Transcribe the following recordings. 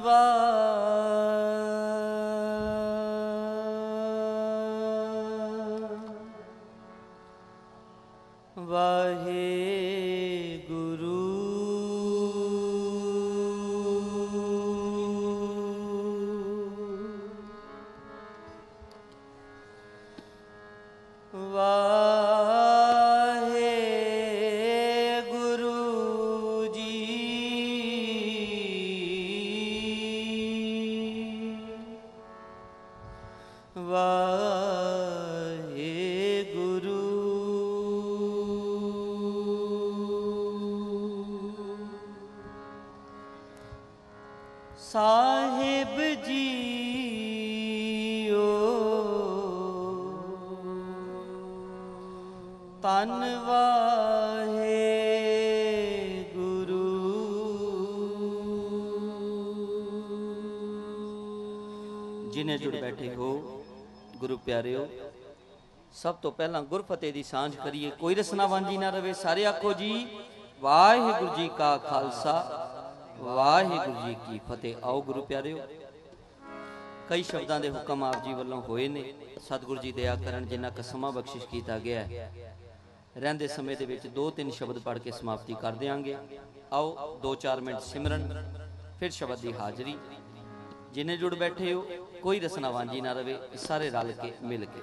Vah ਸਭ ਤੋਂ ਪਹਿਲਾਂ ਗੁਰਫਤਿਹ ਦੀ ਸਾਂਝ ਕਰੀਏ। ਕੋਈ ਰਸਨਾ ਵਾਂਝੀ ਨਾ ਰਵੇ। ਸਾਰੇ ਆਖੋ ਜੀ, ਵਾਹਿਗੁਰੂ ਜੀ ਕਾ ਖਾਲਸਾ। ਵਾਹਿਗੁਰੂ ਜੀ ਕੀ ਫਤਿਹ। ਆਓ ਗੁਰੂ ਪਿਆਰਿਓ। ਕਈ ਸ਼ਬਦਾਂ ਦੇ ਹੁਕਮ ਆਪ ਜੀ ਵੱਲੋਂ ਹੋਏ ਨੇ। ਸਤਿਗੁਰੂ ਜੀ ਦਇਆ ਕਰਨ ਜਿੰਨਾ ਕੁ ਸਮਾਂ ਬਖਸ਼ਿਸ਼ ਕੀਤਾ ਗਿਆ ਹੈ। ਰਹਿੰਦੇ ਸਮੇਂ ਦੇ ਵਿੱਚ ਦੋ ਤਿੰਨ ਸ਼ਬਦ ਪੜ੍ਹ ਕੇ ਸਮਾਪਤੀ ਕਰ ਦਿਆਂਗੇ। ਆਓ 2-4 ਮਿੰਟ ਸਿਮਰਨ, ਫਿਰ ਸ਼ਬਦ ਦੀ ਹਾਜ਼ਰੀ। ਜਿਨੇ ਜੁੜ ਬੈਠੇ ਹੋ, ਕੋਈ ਰਸਨਾ ਵਾਂਝੀ ਨਾ ਰਵੇ। ਸਾਰੇ ਰਲ ਕੇ, ਮਿਲ ਕੇ।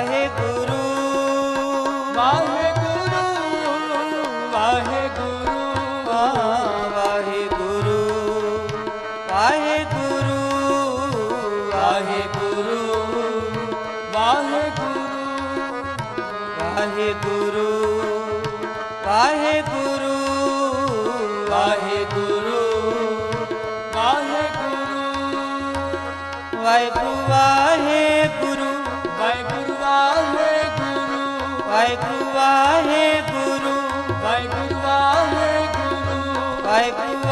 वाहे गुरु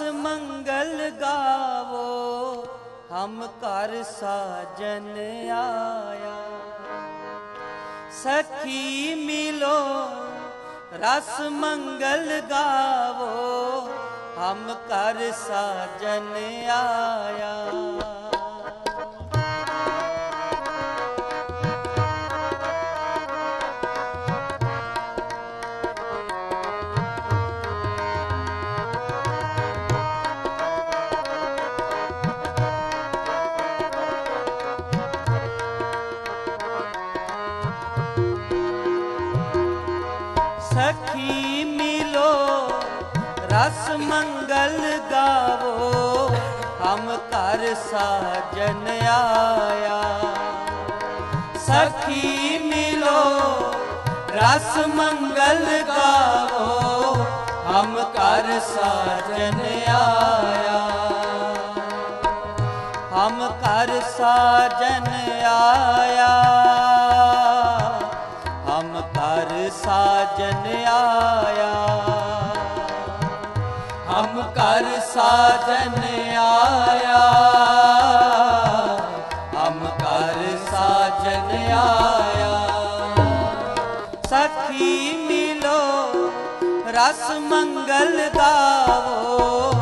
ਰਸ ਮੰਗਲ ਗਾਵੋ, ਹਮ ਘਰ ਸਾਜਨ ਆਇਆ। ਸਖੀ ਮਿਲੋ, ਰਸ ਮੰਗਲ ਗਾਵੋ, ਹਮ ਕਰ ਸਾਜਨ ਆਇਆ। ਸਾਜਨ ਆਇਆ। ਸਖੀ ਮਿਲੋ, ਰਸ ਮੰਗਲ ਗਾਵੋ, ਹਮ ਘਰ ਸਾਜਨ ਆਇਆ। ਹਮ ਘਰ ਸਾਜਨ ਆਇਆ। ਹਮ ਘਰ ਸਾਜਨ ਆਇਆ। ਸਾਜਨ ਆਇਆ। ਹਮ ਘਰ ਸਾਜਨ ਆਇਆ। ਸਖੀ ਮਿਲੋ, ਰਸ ਮੰਗਲ ਗਾਵੋ।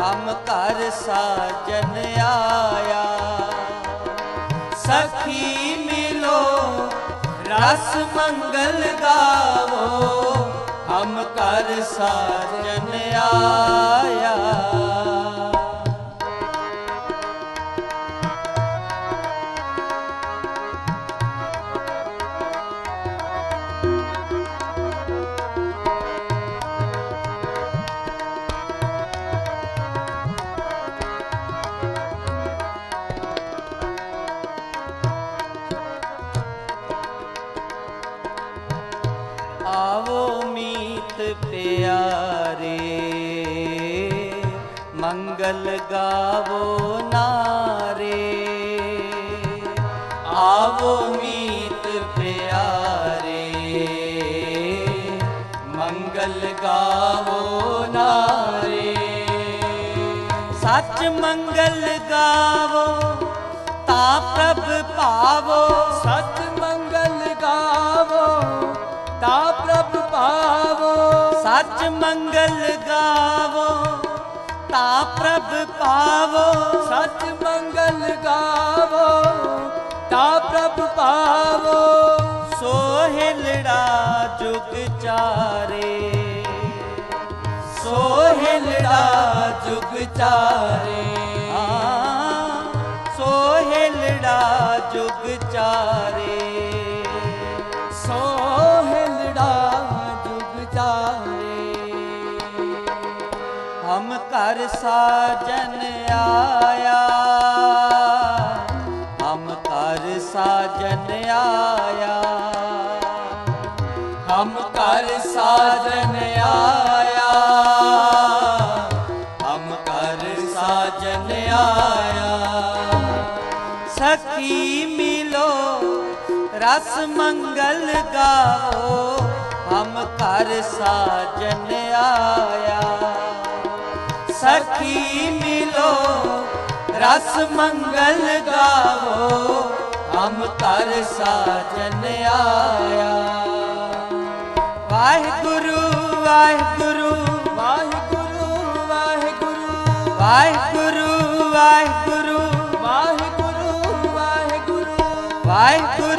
ਹਮ ਘਰ ਸਾਜਨ ਆਇਆ। ਸਖੀ ਮਿਲੋ, ਰਸ ਮੰਗਲ ਗਾਵੋ। ਹਮ ਘਰ ਸਾਜਨ ਆਇਆ। ਗਾਵੋ ਨਾਰੇ, ਆਵੋ ਮੀਤ ਪਿਆਰੇ। ਮੰਗਲ ਗਾਵੋ ਨਾਰੇ, ਸੱਚ ਮੰਗਲ ਗਾਵੋ, ਤਾ ਪ੍ਰਭ ਪਾਵੋ ਸਤ ਮੰਗਲ ਗਾਵੋ, ਤਾ ਪ੍ਰਭ ਪਾਵੋ ਸੱਚ ਮੰਗਲ ਗਾਵੋ ਤਾਂ ਪ੍ਰਭ ਪਾਵੋ ਸਤ ਮੰਗਲ ਗਾਵੋ, ਤਾ ਪ੍ਰਭ ਪਾਵੋ ਸੋਹਿਲੜਾ ਜੁਗ ਚਾਰੇ। ਸੋਹਿਲੜਾ ਜੁਗ ਚਾਰੇ। ਹਾਂ ਸੋਹਿਲੜਾ ਜੁਗ ਚਾਰੇ। ਸੋਹਿਲੜਾ ਘਰ ਸਾਜਨ ਆਇਆ। ਹਮ ਘਰ ਸਾਜਨ ਆਇਆ। ਹਮ ਘਰ ਸਾਜਨ ਆਇਆ। ਹਮ ਘਰ ਸਾਜਨ ਆਇਆ। ਸਖੀ ਮਿਲੋ, ਰਸ ਮੰਗਲ ਗਾਓ। ਹਮ ਘਰ ਸਾਜਨ ਆਇਆ। ਸਖੀ ਮਿਲੋ, ਰਸ ਮੰਗਲ ਗਾਵੋ, ਹਮ ਘਰ ਸਾਜਨ ਆਇਆ। ਵਾਹਿਗੁਰੂ ਵਾਹਿਗੁਰੂ ਵਾਹਿਗੁਰੂ ਵਾਹਿਗੁਰੂ ਵਾਹਿਗੁਰੂ ਵਾਹਿਗੁਰੂ ਵਾਹਿਗੁਰੂ ਵਾਹਿਗੁਰੂ ਵਾਹਿਗੁਰੂ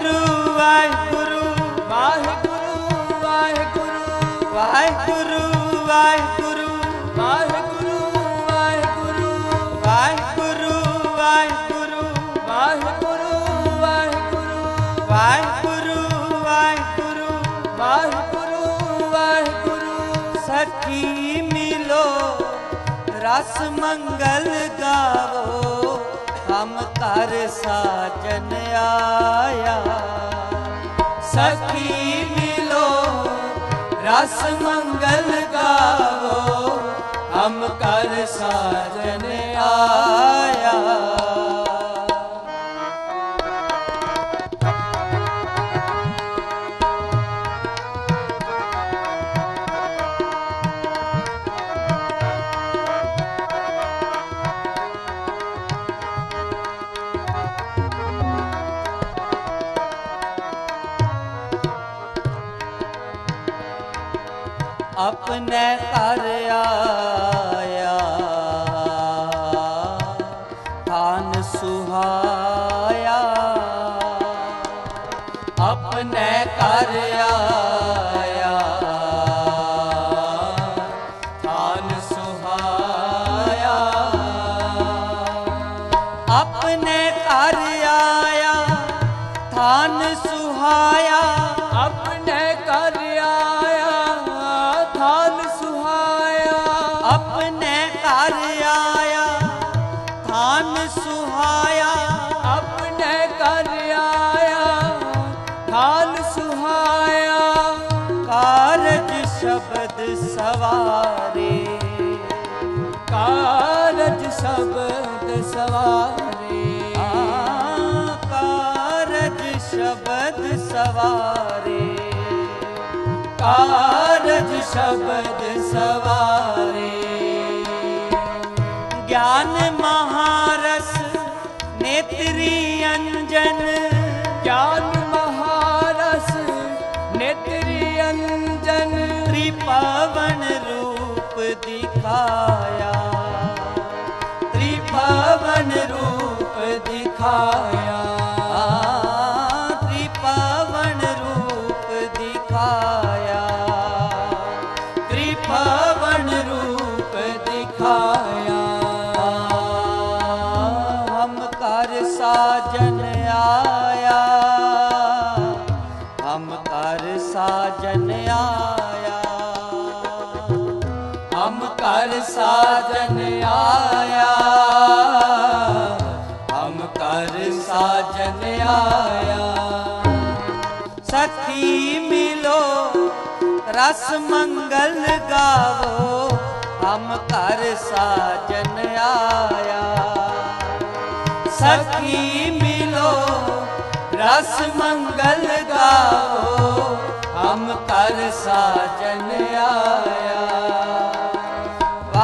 ਰਸ ਮੰਗਲ ਗਾਵੋ ਹਮ ਘਰ ਸਾਜਨ ਆਇਆ। ਸਖੀ ਮਿਲੋ ਰਸ ਮੰਗਲ ਸ਼ਬਦ ਸਵਾਰੇ, ਕਾਰਜ ਸ਼ਬਦ ਸਵਾਰੇ। ਆ ਕਾਰਜ ਸ਼ਬਦ ਸਵਾਰੇ, ਕਾਰਜ ਸ਼ਬਦ ਸਵਾਰੇ। ਗਿਆਨ ਮਹਾਰਸ, ਨੇਤਰੀ ਅੰਜਨ, ਗਿਆਨ ਤ੍ਰਿਪਵਨ ਰੂਪ ਦਿਖਾਇਆ। ਤ੍ਰਿਭਵਨ ਰੂਪ ਦਿਖਾਇਆ। ਕਰ ਸਾਜਨ ਆਇਆ। ਹਮ ਕਰ ਸਾਜਨ ਆਇਆ। ਸਖੀ ਮਿਲੋ, ਰਸ ਮੰਗਲ ਗਾਵੋ। ਹਮ ਕਰ ਸਾਜਨ ਆਇਆ। ਸਖੀ ਮਿਲੋ, ਰਸ ਮੰਗਲ ਗਾਓ ਹਮ ਕਰ ਸਾਜਨ ਆਇਆ।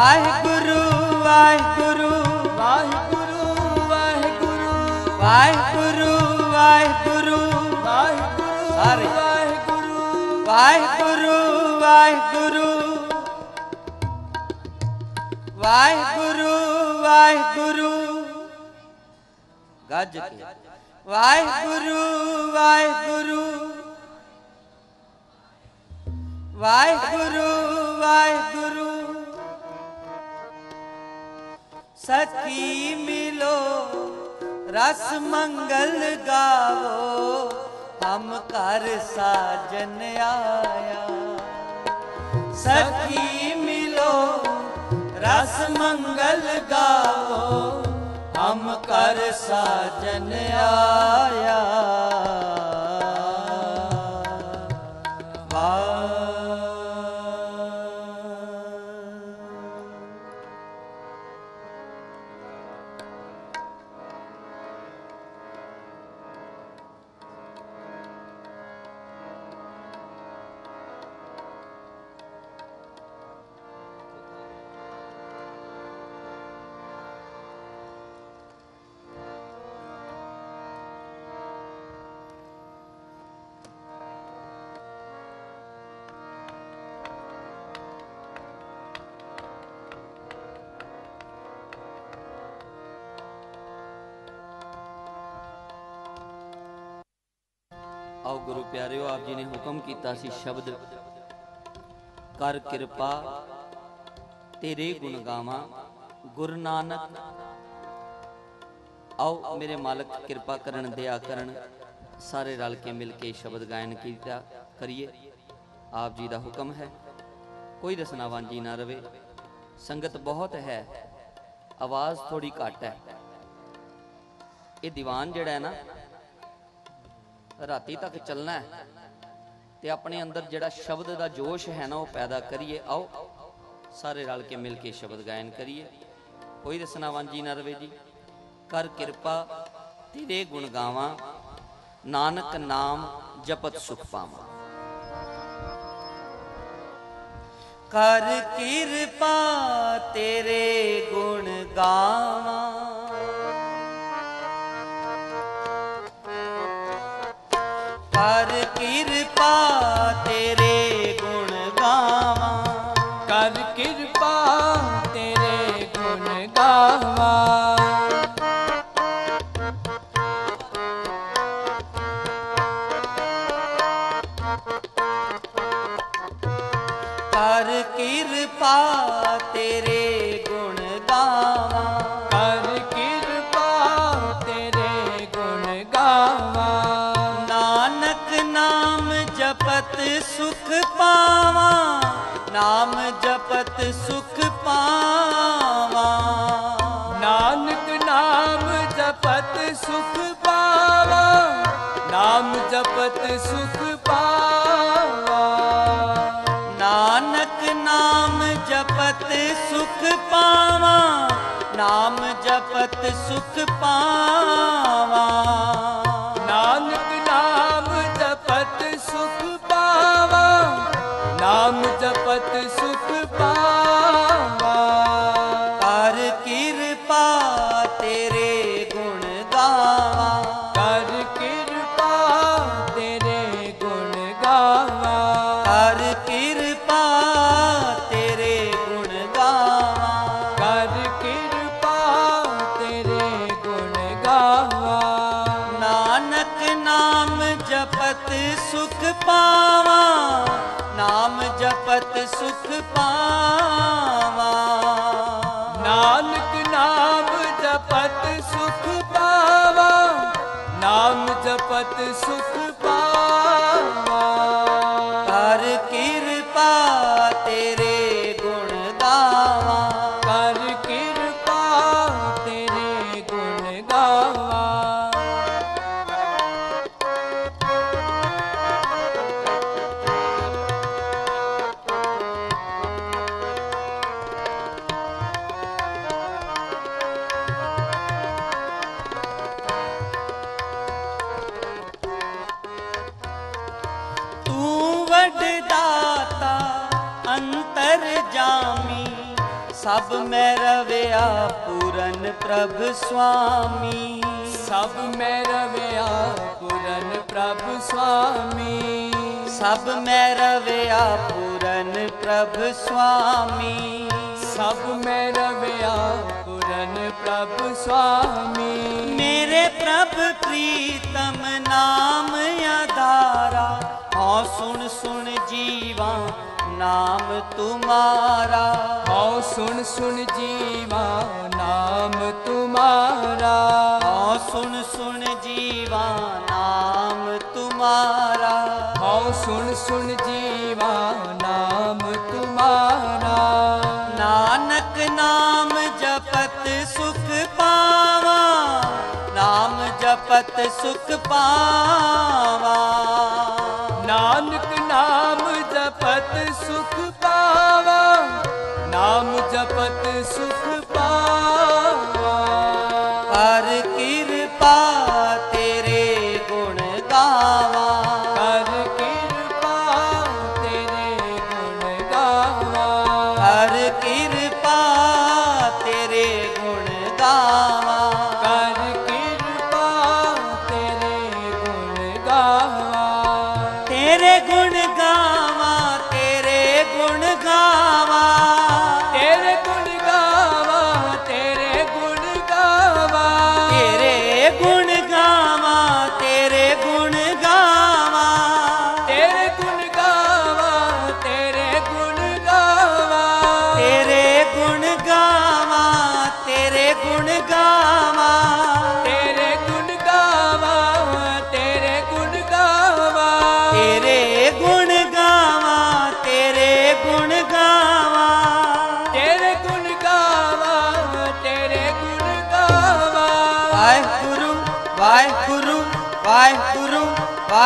ਵਾਹਿਗੁਰੂ ਵਾਹਿਗੁਰੂ ਵਾਹਿਗੁਰੂ ਵਾਹਿਗੁਰੂ ਵਾਹਿਗੁਰੂ ਵਾਹਿਗੁਰੂ ਵਾਹਿਗੁਰੂ ਸਾਰੇ। ਵਾਹਿਗੁਰੂ ਵਾਹਿਗੁਰੂ ਵਾਹਿਗੁਰੂ ਵਾਹਿਗੁਰੂ ਵਾਹਿਗੁਰੂ ਗੱਜ ਕੇ ਵਾਹਿਗੁਰੂ ਵਾਹਿਗੁਰੂ ਵਾਹਿਗੁਰੂ ਵਾਹਿਗੁਰੂ ਸਖੀ ਮਿਲੋ, ਰਸ ਮੰਗਲ ਗਾਵੋ, ਹਮ ਕਰ ਸਾਜਨ ਆਇਆ। ਸਖੀ ਮਿਲੋ, ਰਸ ਮੰਗਲ ਗਾਵੋ, ਹਮ ਕਰ ਸਾਜਨ ਆਇਆ। ਕੀਤਾ ਸੀ ਸ਼ਬਦ। ਕਰ ਕਿਰਪਾ, ਤੇਰੇ ਗੁਣ ਗਾਵਾਂ ਗੁਰੂ ਨਾਨਕ। ਆਓ ਮੇਰੇ ਮਾਲਕ ਕਿਰਪਾ ਕਰਨ, ਦਇਆ ਕਰਨ, ਸਾਰੇ ਰਲ ਕੇ ਮਿਲ ਕੇ ਸ਼ਬਦ ਗਾਇਨ ਕੀਤਾ ਕਰੀਏ। ਆਪ ਜੀ ਦਾ ਹੁਕਮ ਹੈ, ਕੋਈ ਰਸਨਾ ਵਾਂਝੀ ਨਾ ਰਵੇ। ਸੰਗਤ ਬਹੁਤ ਹੈ, ਆਵਾਜ਼ ਥੋੜੀ ਘੱਟ ਹੈ। ਇਹ ਦੀਵਾਨ ਜਿਹੜਾ ਹੈ ਨਾ, ਰਾਤੀ ਤੱਕ ਚੱਲਣਾ ਹੈ। ਤੇ ਆਪਣੇ ਅੰਦਰ ਜਿਹੜਾ ਸ਼ਬਦ ਦਾ ਜੋਸ਼ ਹੈ ਨਾ ਉਹ ਪੈਦਾ ਕਰੀਏ, ਆਓ ਸਾਰੇ ਰਲ ਕੇ ਮਿਲ ਕੇ ਸ਼ਬਦ ਗਾਇਨ ਕਰੀਏ। ਕੋਈ ਰਸਨਾ ਵਾਂਝੀ ਨਾ ਰਵੇ ਜੀ। ਕਰ ਕਿਰਪਾ, ਤੇਰੇ ਗੁਣ ਗਾਵਾਂ, ਨਾਨਕ ਨਾਮ ਜਪਤ ਸੁਖ ਪਾਵਾਂ। ਕਰ ਕਿਰਪਾ, ਤੇਰੇ ਗੁਣ ਗਾਵਾਂ ਕਰ ਕਿਰਪਾ ਤੇਰੇ ਗੁਣ ਗਾਵਾਂ। ਕਰ ਕਿਰਪਾ ਤੇਰੇ ਗੁਣ ਗਾਵਾਂ। ਕਰ ਕਿਰਪਾ ਤੇਰੇ ਗੁਣ ਪਾਵਾ। ਨਾਮ ਜਪਤ ਸੁਖ ਪਾਵਾ। ਨਾਨਕ ਨਾਮ ਜਪਤ ਸੁਖ ਪਾਵਾ। ਨਾਮ ਜਪਤ ਸੁਖ ਪਾਵਾ। ਨਾਨਕ ਨਾਮ ਜਪਤ ਸੁਖ ਪਾਵਾ। ਨਾਮ ਜਪਤ ਸੁਖ ਪਾਵਾ। ਨਾਮ ਜਪਤ ਸੁਖ ਪਾ ਜਪਤ ਸੁਖ ਪਾਵਾਂ, ਨਾਮ ਜਪਤ ਸੁਖ ਪਾਵਾਂ। ਨਾਨਕ ਨਾਮ ਜਪਤ ਸੁਖ ਪਾਵਾ, ਨਾਮ ਜਪਤ ਸੁਖ ਪ੍ਰਭ ਸੁਆਮੀ। ਸਭ ਮੈਂ ਰਵਿਆ ਪੁਰਨ ਪ੍ਰਭ ਸੁਆਮੀ। ਸਭ ਮੈਂ ਰਵਿਆ ਪੂਰਨ ਪ੍ਰਭ ਸੁਆਮੀ। ਸਭ ਮੈਂ ਰਵਿਆ ਪੁਰਨ ਪ੍ਰਭ ਸੁਆਮੀ। ਮੇਰੇ ਪ੍ਰਭ ਪ੍ਰੀਤਮ ਨਾਮ ਆਧਾਰਾ। ਹਉ ਸੁਣ ਸੁਣ ਜੀਵਾ ਨਾਮ ਤੁਮਾਰਾ। ਹਉ ਸੁਣ ਸੁਣ ਜੀਵਾ नाम तुम्हारा हाँ सुन सुन जीवा नाम तुम्हारा हाँ सुन सुन जीवा नाम तुम्हारा नानक नाम जपत सुख पावा नाम जपत सुख पावा नानक नाम जपत सुख पावा नाम जपत सुख गुण गावा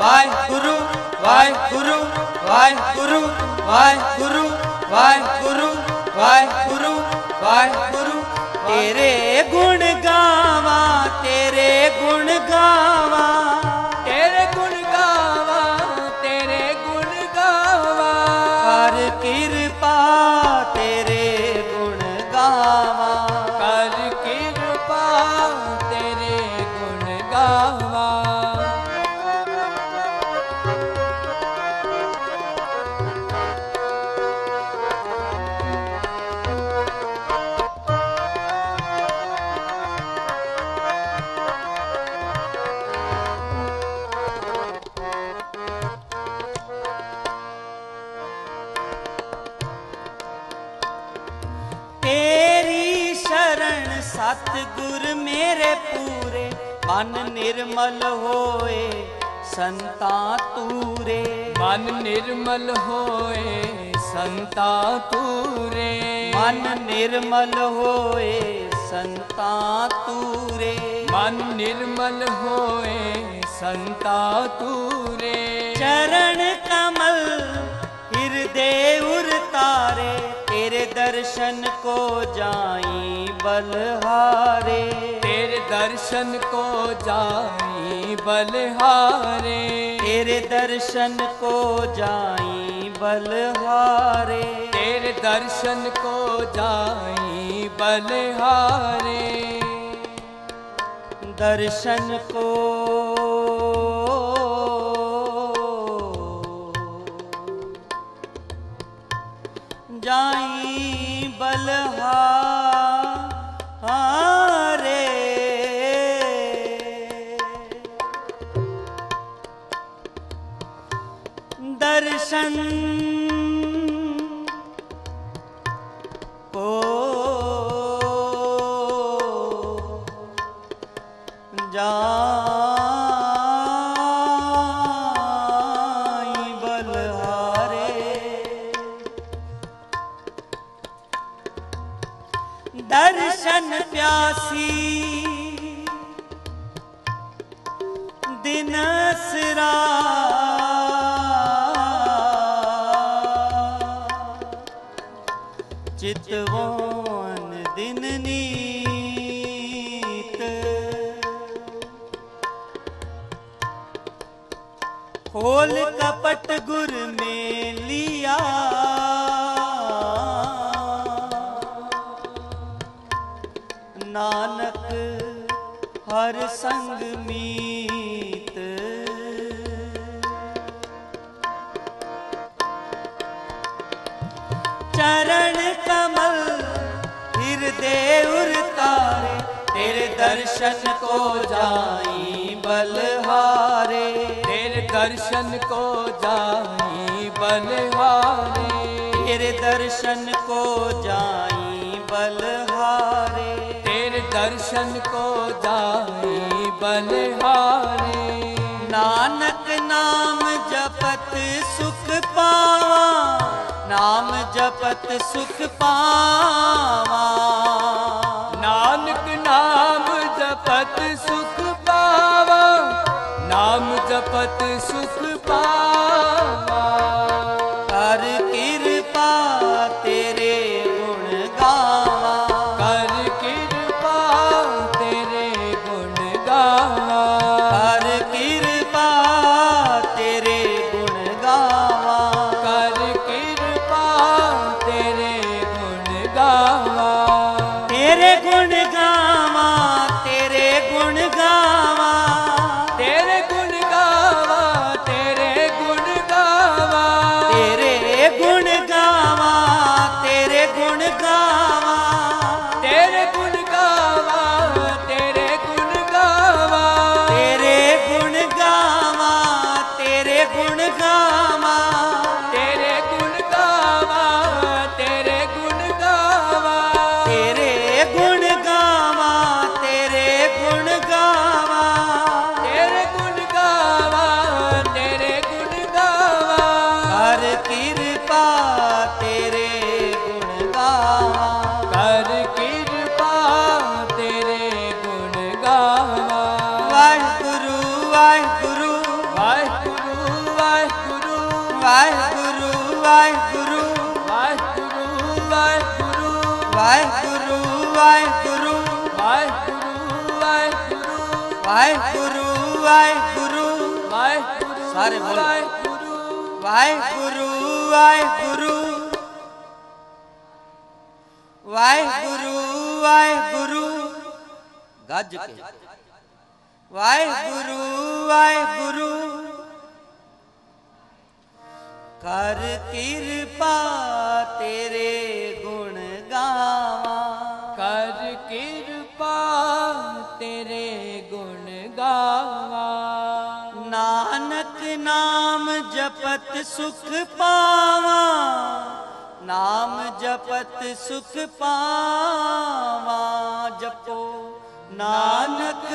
ਵਾਹਿਗੁਰੂ ਵਾਹਿਗੁਰੂ ਵਾਹਿਗੁਰੂ ਵਾਹਿਗੁਰੂ ਵਾਹਿਗੁਰੂ ਵਾਹਿਗੁਰੂ ਵਾਹਿਗੁਰੂ। ਤੇਰੇ ਗੁਣ ਗਾਵਾਂ ਤੇਰੇ ਗੁਣ ਗਾਵਾਂ। ਨਿਰਮਲ ਹੋਏ ਸੰਤਾਂ ਤੂਰੇ। ਮਨ ਨਿਰਮਲ ਹੋਏ ਸੰਤਾ ਤੂਰੇ। ਮਨ ਨਿਰਮਲ ਹੋਏ ਸੰਤਾਂ ਤੂਰੇ। ਮਨ ਨਿਰਮਲ ਹੋਏ ਸੰਤਾ ਤੂਰੇ। ਚਰਨ ਕਮਲ ਹਿਰਦੇ ਉਰ ਤਾਰੇ ਦਰਸ਼ਨ ਕੋ ਜਾਈ ਬਲਹਾਰੇ। ਤੇਰੇ ਦਰਸ਼ਨ ਕੋ ਜਾਈ ਬਲਿਹਾਰੇ। ਤੇਰੇ ਦਰਸ਼ਨ ਕੋ ਜਾਈ ਬਲਹਾਰੇ। ਤੇਰੇ ਦਰਸ਼ਨ ਕੋ ਜਾਈ ਬਲਿਹਾਰੇ। ਦਰਸ਼ਨ ਕੋ ਉਚਾਈ ਬਲਹਾ ਹਾਰੇ। ਦਰਸ਼ਨ ਦਰਸ਼ਨ ਪਿਆਸੀ। ਦਿਨ ਸਰਾ। ਚਿਤਵਨ ਦਿਨ ਨੀਤ। ਖੋਲ ਕਪਟ ਗੁਰ ਮੇ ਸੰਗ ਮੀਤ। ਚਰਨ ਕਮਲ, ਹਿਰਦੇ ਉਰ ਤਾਰੇ, ਤੇਰੇ ਦਰਸ਼ਨ ਕੋ ਜਾਈ ਬਲਹਾਰੇ। ਤੇਰੇ ਦਰਸ਼ਨ ਕੋ ਜਾਈ ਬਲਿਹਾਰੇ। ਤੇਰੇ ਦਰਸ਼ਨ ਕੋ ਜਾਈ ਬਲਹਾਰੇ। ਦਰਸ਼ਨ ਕੋ ਜਾਈ ਬਲਿਹਾਰੇ। ਨਾਨਕ ਨਾਮ ਜਪਤ ਸੁਖ ਪਾਵਾ, ਨਾਮ ਜਪਤ ਸੁਖ ਪਾਵਾ। ਨਾਨਕ ਨਾਮ ਜਪਤ ਸੁਖ ਪਾਵਾ, ਨਾਮ ਜਪਤ ਸੁਖ ਪਾਵਾ। ਵਾਹਿਗੁਰੂ ਵਾਹਿਗੁਰੂ ਵਾਹਿਗੁਰੂ ਸਾਰੇ ਬੋਲੋ। ਵਾਹਿਗੁਰੂ ਵਾਹਿਗੁਰੂ ਵਾਹਿਗੁਰੂ ਵਾਹਿਗੁਰੂ ਵਾਹਿਗੁਰੂ, ਗੱਜ ਕੇ ਵਾਹਿਗੁਰੂ ਵਾਹਿਗੁਰੂ, ਕਰ ਕਿਰਪਾ ਤੇਰੇ जपत सुख पावा, नाम जपत सुख पावा, जपो नानक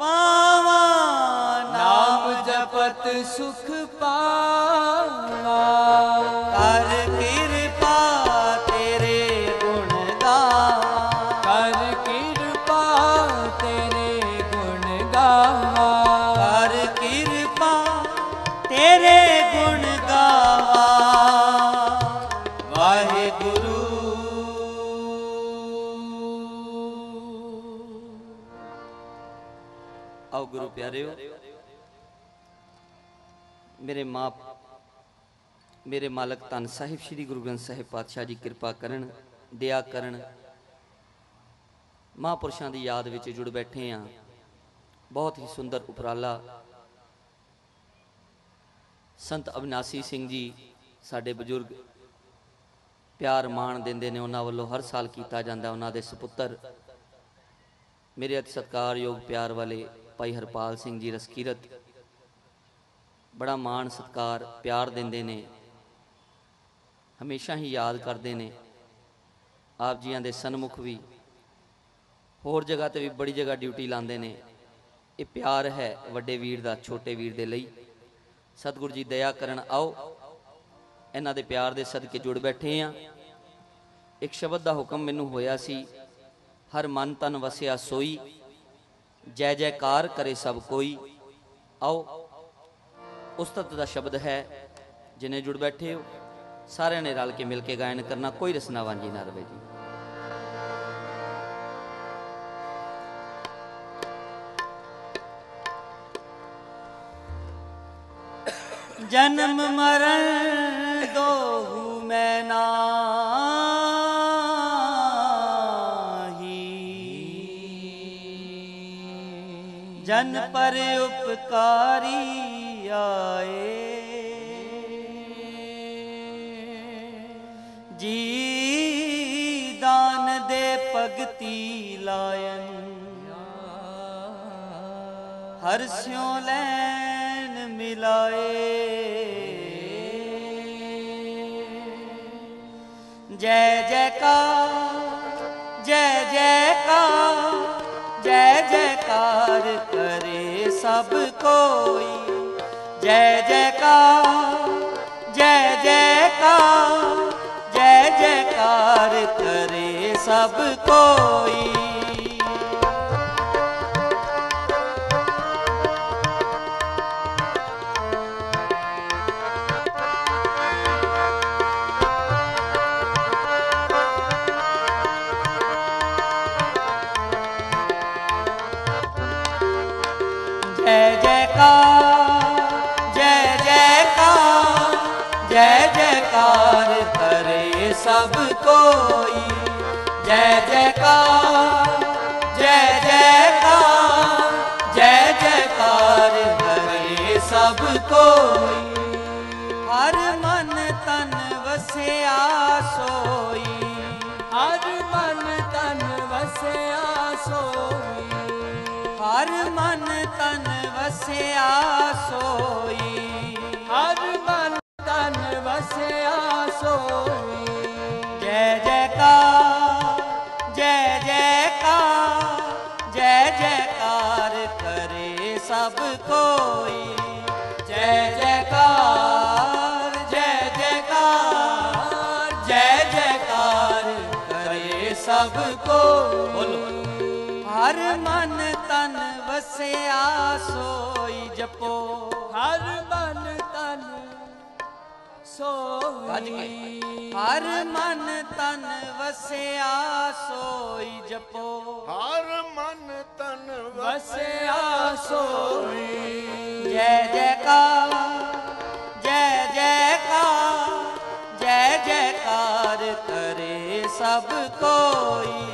पावा, नाम जपत सुख पावा। करके ਮੇਰੇ ਮਾਂ ਮੇਰੇ ਮਾਲਕ ਧੰਨ ਸਾਹਿਬ ਸ੍ਰੀ ਗੁਰੂ ਗ੍ਰੰਥ ਸਾਹਿਬ ਪਾਤਸ਼ਾਹ ਜੀ, ਕਿਰਪਾ ਕਰਨ, ਦਇਆ ਕਰਨ, ਮਹਾਂਪੁਰਸ਼ਾਂ ਦੀ ਯਾਦ ਵਿੱਚ ਜੁੜ ਬੈਠੇ ਆ। ਬਹੁਤ ਹੀ ਸੁੰਦਰ ਉਪਰਾਲਾ। ਸੰਤ ਅਬਨਾਸੀ ਸਿੰਘ ਜੀ ਸਾਡੇ ਬਜ਼ੁਰਗ ਪਿਆਰ ਮਾਣ ਦਿੰਦੇ ਨੇ, ਉਹਨਾਂ ਵੱਲੋਂ ਹਰ ਸਾਲ ਕੀਤਾ ਜਾਂਦਾ ਉਹਨਾਂ ਦੇ ਸੁਪੁੱਤਰ। ਮੇਰੇ ਅਤੀ ਸਤਿਕਾਰਯੋਗ ਪਿਆਰ ਵਾਲੇ ਭਾਈ ਹਰਪਾਲ ਸਿੰਘ ਜੀ, ਰਸਕੀਰਤ ਬੜਾ ਮਾਣ, ਸਤਿਕਾਰ, ਪਿਆਰ ਦਿੰਦੇ ਨੇ। ਹਮੇਸ਼ਾ ਹੀ ਯਾਦ ਕਰਦੇ ਨੇ। ਆਪ ਜੀਆਂ ਦੇ ਸਨਮੁਖ ਵੀ। ਹੋਰ ਜਗ੍ਹਾ ਤੇ ਵੀ ਬੜੀ ਜਗ੍ਹਾ ਡਿਊਟੀ ਲਾਉਂਦੇ ਨੇ। ਇਹ ਪਿਆਰ ਹੈ ਵੱਡੇ ਵੀਰ ਦਾ, ਛੋਟੇ ਵੀਰ ਦੇ ਲਈ। ਸਤਿਗੁਰੂ ਜੀ, ਦਇਆ ਕਰਨ ਆਓ। ਇਹਨਾਂ ਦੇ ਪਿਆਰ ਦੇ ਸਦਕੇ ਜੁੜ ਬੈਠੇ ਆ। ਇੱਕ ਸ਼ਬਦ ਦਾ ਹੁਕਮ ਮੈਨੂੰ ਹੋਇਆ ਸੀ, ਹਰ ਮਨ ਤਨ ਵਸਿਆ ਸੋਈ। ਜੈ ਜੈਕਾਰ ਕਰੇ ਸਭ ਕੋਈ। ਆਓ। ਉਸਤਤ ਦਾ ਸ਼ਬਦ ਹੈ, ਜਿਨੇ ਜੁੜ ਬੈਠੇ ਹੋ, ਸਾਰਿਆਂ ਨੇ ਰਲ ਕੇ ਮਿਲ ਕੇ ਗਾਇਨ ਕਰਨਾ ਕੋਈ ਰਸਨਾ ਵਾਂਝੀ ਨਾ ਰਵੇ ਜੀ। ਜਨਮ ਮਰਨ ਦੋਹੂ ਮੈਂ ਨਾਹੀ। ਜਨ ਪਰ ਉਪਕਾਰੀ ਆਏ ਜੀ ਦਾਨ ਦੇ ਭਗਤੀ ਲਾਇਨ, ਹਰ ਸਿਉ ਲੈਨ ਮਿਲਾਏ। ਜੈ ਜੈਕਾਰ ਜੈ ਜੈਕਾਰ ਜੈ ਜੈਕਾਰ ਕਰੇ ਸਭ ਕੋਈ। ਜੈ ਜੈਕਾਰ ਜੈ ਜੈਕਾਰ ਜੈ ਜੈਕਾਰ ਕਰੇ ਸਭ ਕੋਈ। ਸਭ ਕੋਈ। ਜੈ ਜੈਕਾਰ ਜੈ ਜੈਕਾਰ ਜੈ ਜੈਕਾਰ ਕਰੇ ਸਭ ਕੋਈ। ਹਰ ਮਨ ਤਨ ਵਸਿਆ ਸੋਈ। ਹਰ ਮਨ ਤਨ ਵਸਿਆ ਸੋਈ। ਹਰ ਮਨ ਤਨ ਵਸਿਆ ਸੋਈ। ਹਰ ਮਨ ਤਨ ਵਸਿਆ ਸੋਈ। ਸਭ ਕੋਈ। ਜੈ ਜੈਕਾਰ ਜੈ ਜੈਕਾਰ ਜੈ ਜੈਕਾਰ ਕਰੇ ਸਭ ਕੋਈ। ਬੋਲੋ ਹਰ ਮਨ ਤਨ ਵਸਿਆ ਸੋਈ ਜਪੋ। ਹਰ ਸੋਈ। ਹਰ ਮਨ ਤਨ ਵਸਿਆ ਸੋਈ ਜਪੋ। ਹਰ ਮਨ ਤਨ ਵਸਿਆ ਸੋਈ। ਜੈ ਜੈਕਾਰ ਜੈ ਜੈਕਾਰ ਜੈ ਜੈਕਾਰ ਕਰੇ ਸਭ ਕੋਈ।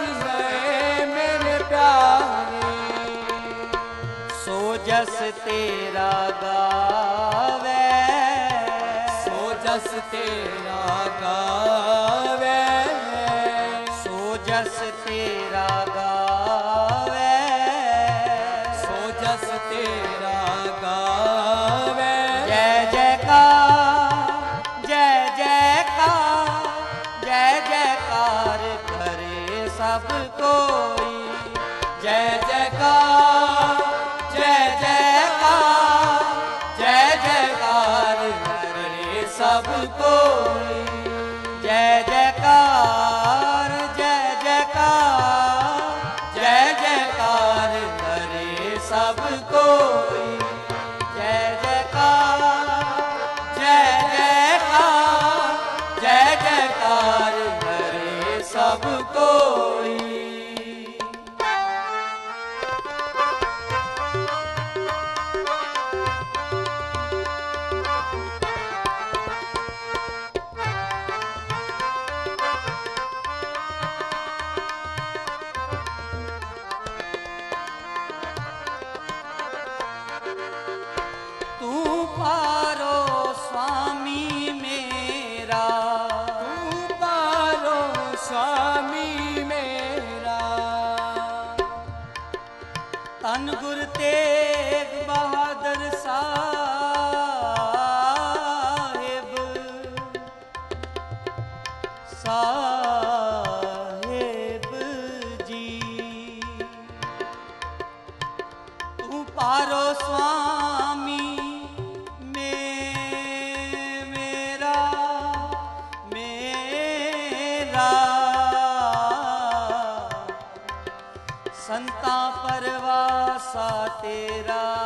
ਬਖਸ਼ੀਏ ਮੇਰੇ ਸੋ ਜਸ ਤੇਰਾ ਗਾਵੇ। ਤੇਰਾ ਗਾਵੇ। ਤੇਰਾ ਪਰਵਾਸਾ ਤੇਰਾ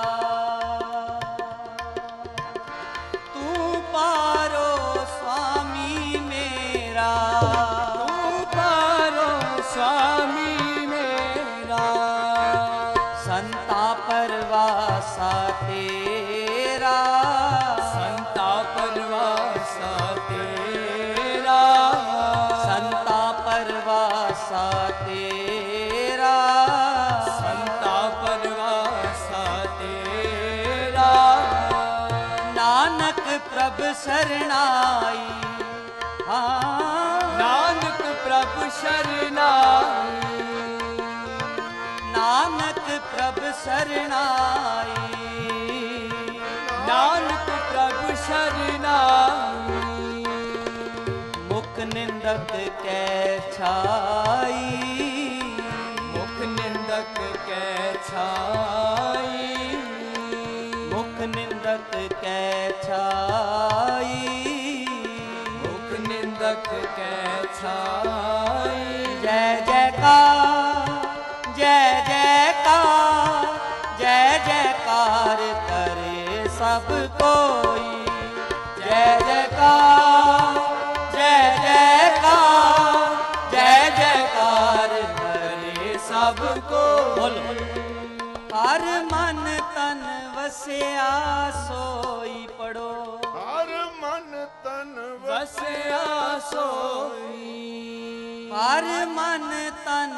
ਨਾਨਕ ਪ੍ਰਭ ਸਰਨਾਈ। ਨਾਨਕ ਪ੍ਰਭ ਸਰਨਾਈ। ਨਾਨਕ ਪ੍ਰਭ ਸਰਨਾਈ। ਮੁਖ ਨਿੰਦਕ ਕੈ ਮੁਖ ਨਿੰਦਕ ਕੈ ਛਾਈ। ਮੁਖ ਨਿੰਦਕ ਕੈ ਛਾਈ। ਅੰਗਕ ਕੈ ਛਾਈ। ਜੈ ਜੈਕਾਰ ਜੈ ਜੈਕਾਰ ਜੈ ਜੈਕਾਰ ਕਰੇ ਸਭ ਕੋਈ। ਜੈ ਜੈਕਾਰ ਜੈ ਜੈਕਾਰ ਜੈ ਜੈਕਾਰ ਕਰੇ ਸਭ ਕੋਈ। ਹਰ ਮਨ ਤਨ ਵਸਿਆ ਸੋਈ ਵਸਿਆ ਸੋਈ। ਹਰ ਮਨ ਤਨ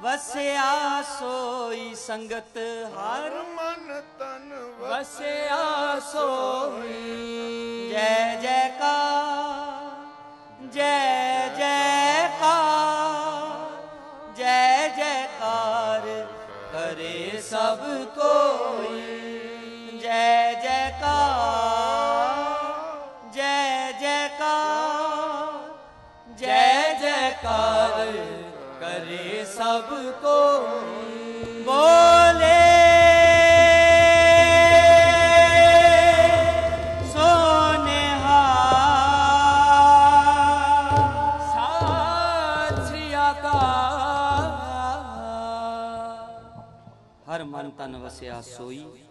ਵਸਿਆ ਸੋਈ, ਸੰਗਤ ਹਰ ਮਨ ਤਨ ਵਸਿਆ ਸੋਈ। ਜੈ ਜੈਕਾ ਜੈ ਜੈਕਾ ਜੈ ਜੈਕਾਰ ਕਰੇ ਸਭ ਕੋਈ। ਹਰ ਮਨ ਤਨ ਵਸਿਆ ਸੋਈ।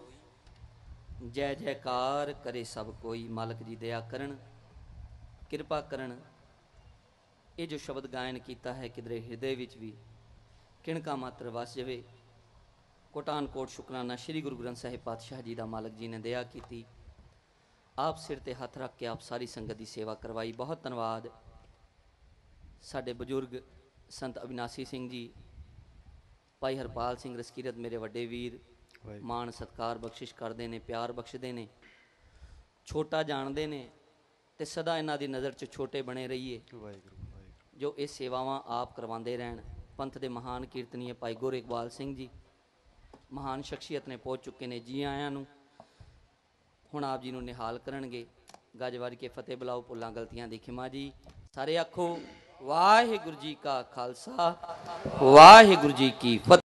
ਜੈ ਜੈਕਾਰ ਕਰੇ ਸਭ ਕੋਈ ਮਾਲਕ ਜੀ ਦਇਆ ਕਰਨ। ਕਿਰਪਾ ਕਰਨ। ਇਹ ਜੋ ਸ਼ਬਦ ਗਾਇਨ ਕੀਤਾ ਹੈ ਕਿਦਰੇ ਹਿਰਦੇ ਵਿੱਚ ਵੀ ਕਿਣਕਾ ਮਾਤਰ ਵਸ ਜਾਵੇ। ਕੋਟਾਨ ਕੋਟ ਸ਼ੁਕਰਾਨਾ ਸ੍ਰੀ ਗੁਰੂ ਗ੍ਰੰਥ ਸਾਹਿਬ ਪਾਤਸ਼ਾਹ ਜੀ ਦਾ ਮਾਲਕ ਜੀ ਨੇ ਦਇਆ ਕੀਤੀ। ਆਪ ਸਿਰ ਤੇ ਹੱਥ ਰੱਖ ਕੇ ਆਪ ਸਾਰੀ ਸੰਗਤ ਦੀ ਸੇਵਾ ਕਰਵਾਈ। ਬਹੁਤ ਧੰਨਵਾਦ। ਸਾਡੇ ਬਜ਼ੁਰਗ ਸੰਤ ਅਵਿਨਾਸੀ ਸਿੰਘ ਜੀ ਭਾਈ ਹਰਪਾਲ ਸਿੰਘ ਰਸਕੀਰਤ ਮੇਰੇ ਵੱਡੇ ਵੀਰ ਮਾਣ ਸਤਕਾਰ ਬਖਸ਼ਿਸ਼ ਕਰਦੇ ਨੇ ਪਿਆਰ ਬਖਸ਼ਦੇ ਨੇ। ਛੋਟਾ ਜਾਣਦੇ ਨੇ ਤੇ ਸਦਾ ਇਹਨਾਂ ਦੀ ਨਜ਼ਰ 'ਚ ਛੋਟੇ ਬਣੇ ਰਹੀਏ। ਜੋ ਇਹ ਸੇਵਾਵਾਂ ਆਪ ਕਰਵਾਉਂਦੇ ਰਹਿਣ। ਪੰਥ ਦੇ ਮਹਾਨ ਕੀਰਤਨੀਏ ਭਾਈ ਗੁਰ ਇਕਬਾਲ ਸਿੰਘ ਜੀ। ਮਹਾਨ ਸ਼ਖਸੀਅਤ ਨੇ ਪਹੁੰਚ ਚੁੱਕੇ ਨੇ ਜੀ ਆਇਆਂ ਨੂੰ। ਹੁਣ ਆਪ ਜੀ ਨੂੰ ਨਿਹਾਲ ਕਰਨਗੇ। ਗੱਜਵਾਰੀ ਕੇ ਫਤਿਹ ਬੁਲਾਓ, ਭੁੱਲਾਂ ਗਲਤੀਆਂ ਦੀ ਖਿਮਾ ਜੀ। ਸਾਰੇ ਆਖੋ, ਵਾਹਿਗੁਰੂ ਜੀ ਕਾ ਖਾਲਸਾ, ਵਾਹਿਗੁਰੂ ਜੀ ਕੀ ਫਤਿਹ।